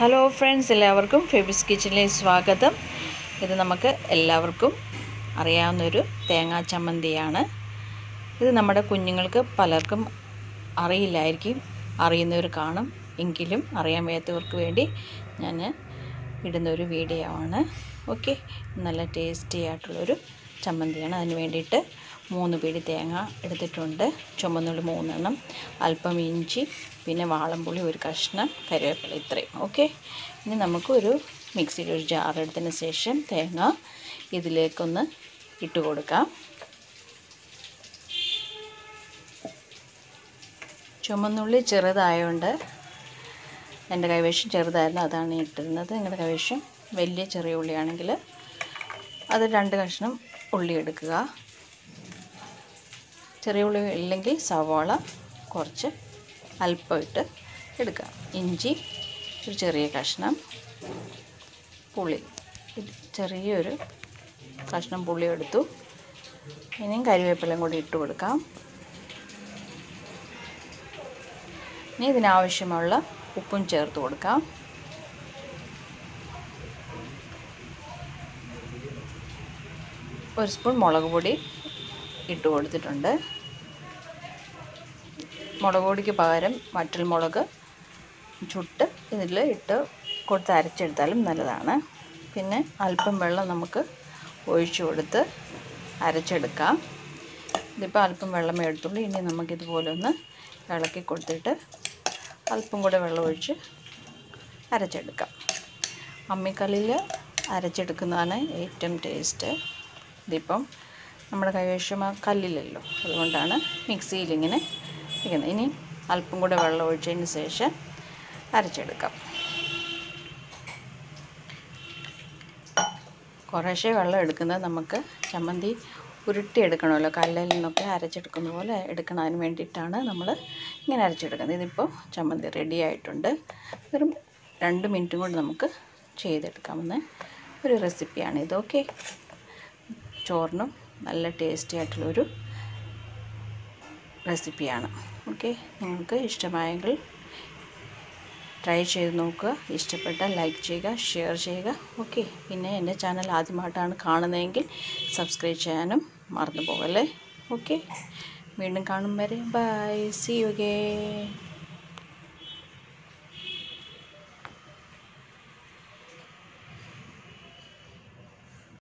Hello friends എല്ലാവർക്കും ഫെബിസ് കിച്ചണിലേക്ക് സ്വാഗതം. ഇത് നമുക്ക് എല്ലാവർക്കും അറിയാവുന്നൊരു തേങ്ങാ ചമ്മന്തിയാണ്. ഇത് നമ്മുടെ കുഞ്ഞുങ്ങൾക്ക് പലർക്കും അറിയില്ലായിരിക്കും. അറിയുന്നവർ കാണും. എങ്കിലും അറിയാൻ വയ്യാത്തവർക്ക് വേണ്ടി ഞാൻ ഇടുന്നൊരു വീഡിയോ ആണ് ഓക്കെ നല്ല ടേസ്റ്റി ആയിട്ടുള്ളൊരു ചമ്മന്തിയാണ്. അതിന് വേണ്ടിയിട്ട് മൂന്ന് പിടി തേങ്ങ എടുത്തിട്ടുണ്ട്. ചുമന്നുള്ളി മൂന്നെണ്ണം അല്പം ഇഞ്ചി പിന്നെ വാളംപുളി ഒരു കഷ്ണം കരിവേപ്പില ഇത്രയും. ഓക്കെ ഇനി നമുക്ക് ഒരു മിക്സിയിൽ ഒരു ജാർ എടുത്തതിന് ശേഷം തേങ്ങ ഇതിലേക്കൊന്ന് ഇട്ട് കൊടുക്കാം. ചുമന്നുള്ളി ചെറുതായതുകൊണ്ട് എന്റെ കൈവശം ചെറുതായിരുന്നു അതാണ് ഇട്ടിരുന്നത്. നിങ്ങളുടെ കൈവശം വലിയ ചെറിയ ഉള്ളിയാണെങ്കിൽ അത് രണ്ട് കഷ്ണം ഉള്ളി എടുക്കുക. ചെറിയ ഉള്ളി ഇല്ലെങ്കിൽ സവാള കുറച്ച് അല്പം ഇട്ട് എടുക്കുക. ഇഞ്ചി ഒരു ചെറിയ കഷ്ണം പുളി. ചെറിയൊരു കഷ്ണം പുളി എടുത്തു. ഇനിയും കരിവേപ്പിലയും കൂടി ഇട്ട് കൊടുക്കാം. ഇനി ഇതിനാവശ്യമുള്ള ഉപ്പും ചേർത്ത് കൊടുക്കാം. ഒരു സ്പൂൺ മുളക് പൊടി ഇട്ട് കൊടുത്തിട്ടുണ്ട്. മുളക് പൊടിക്ക് പകരം വറ്റൽ മുളക് ചുട്ട് ഇതിൽ ഇട്ട് കൊടുത്ത് അരച്ചെടുത്താലും നല്ലതാണ്. പിന്നെ അല്പം വെള്ളം നമുക്ക് ഒഴിച്ചു കൊടുത്ത് അരച്ചെടുക്കാം. ഇതിപ്പോൾ അല്പം വെള്ളമേ എടുത്തുള്ളൂ. ഇനി നമുക്കിതുപോലെ ഒന്ന് ഇളക്കി കൊടുത്തിട്ട് അല്പം കൂടെ വെള്ളം ഒഴിച്ച് അരച്ചെടുക്കാം. അമ്മിക്കല്ലിൽ അരച്ചെടുക്കുന്നതാണ് ഏറ്റവും ടേസ്റ്റ്. ഇതിപ്പം നമ്മുടെ കൈവശം കല്ലില്ലല്ലോ അതുകൊണ്ടാണ് മിക്സിയിൽ ഇങ്ങനെ ഇരിക്കുന്നത്. ഇനി അല്പം കൂടെ വെള്ളം ഒഴിച്ചതിന് ശേഷം അരച്ചെടുക്കാം. കുറേശ്ശെ വെള്ളം എടുക്കുന്നത് നമുക്ക് ചമ്മന്തി ഉരുട്ടിയെടുക്കണമല്ലോ. കല്ലിൽ നിന്നൊക്കെ അരച്ചെടുക്കുന്ന പോലെ എടുക്കുന്നതിന് വേണ്ടിയിട്ടാണ് നമ്മൾ ഇങ്ങനെ അരച്ചെടുക്കുന്നത്. ഇതിപ്പോൾ ചമ്മന്തി റെഡി ആയിട്ടുണ്ട്. വെറും രണ്ട് മിനിറ്റും കൊണ്ട് നമുക്ക് ചെയ്തെടുക്കാവുന്ന ഒരു റെസിപ്പിയാണ് ഇത്. ചോറിനും നല്ല ടേസ്റ്റി ആയിട്ടുള്ളൊരു റെസിപ്പിയാണ് ഓക്കെ നിങ്ങൾക്ക് ഇഷ്ടമായെങ്കിൽ ട്രൈ ചെയ്ത് നോക്കുക. ഇഷ്ടപ്പെട്ടാൽ ലൈക്ക് ചെയ്യുക ഷെയർ ചെയ്യുക. ഓക്കെ പിന്നെ എന്റെ ചാനൽ ആദ്യമായിട്ടാണ് കാണുന്നതെങ്കിൽ സബ്സ്ക്രൈബ് ചെയ്യാനും മറന്നു പോകല്ലേ ഓക്കെ വീണ്ടും കാണും വരെ. By C U അഗേ